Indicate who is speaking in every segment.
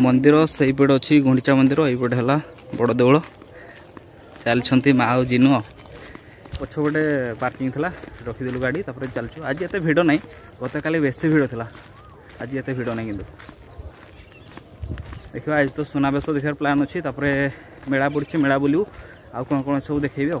Speaker 1: مندر سو گیچا مندر یہ پڑھا بڑی ماں آؤ جن پچ گئے پارکنگ تھا رکھی دلو گاڑی تھی چلیچو آج اتنے بھیڑ نہیں گتکلی بس بھیڑا آج اتنے بھیڑ نہیں دیکھو آج تو سونا بس دیکھو پلان اچھا میلہ پڑی چاہیے میلہ بول آؤ کچھ دیکھو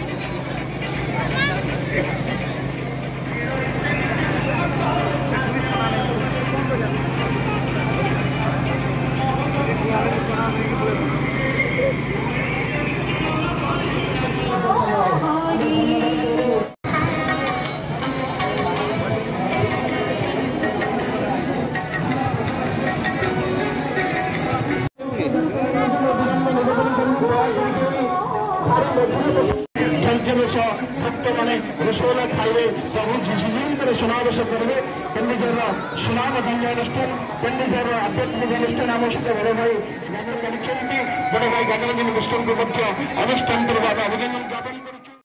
Speaker 2: سو بکت میں رسگلا کھائیے جی جنگل سماش کرے پنڈر سنان دان پنڈر آدمیانوشان ہم ساتھ بڑے بھائی جان کردرنگ مشکلان